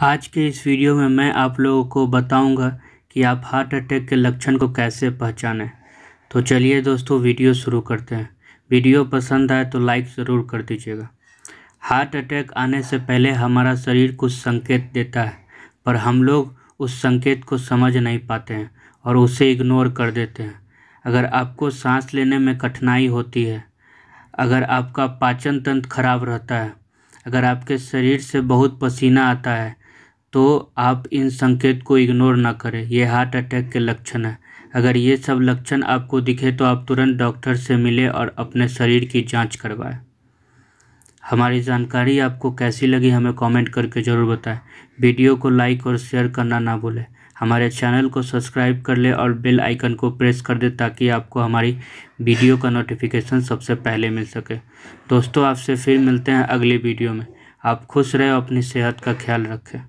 आज के इस वीडियो में मैं आप लोगों को बताऊँगा कि आप हार्ट अटैक के लक्षण को कैसे पहचानें। तो चलिए दोस्तों, वीडियो शुरू करते हैं। वीडियो पसंद आए तो लाइक ज़रूर कर दीजिएगा। हार्ट अटैक आने से पहले हमारा शरीर कुछ संकेत देता है, पर हम लोग उस संकेत को समझ नहीं पाते हैं और उसे इग्नोर कर देते हैं। अगर आपको सांस लेने में कठिनाई होती है, अगर आपका पाचन तंत्र खराब रहता है, अगर आपके शरीर से बहुत पसीना आता है तो आप इन संकेत को इग्नोर ना करें। ये हार्ट अटैक के लक्षण हैं। अगर ये सब लक्षण आपको दिखे तो आप तुरंत डॉक्टर से मिले और अपने शरीर की जाँच करवाएँ। हमारी जानकारी आपको कैसी लगी हमें कमेंट करके ज़रूर बताएँ। वीडियो को लाइक और शेयर करना ना भूलें। हमारे चैनल को सब्सक्राइब कर ले और बेल आइकन को प्रेस कर दे ताकि आपको हमारी वीडियो का नोटिफिकेशन सबसे पहले मिल सके। दोस्तों, आपसे फिर मिलते हैं अगली वीडियो में। आप खुश रहे अपनी सेहत का ख्याल रखें।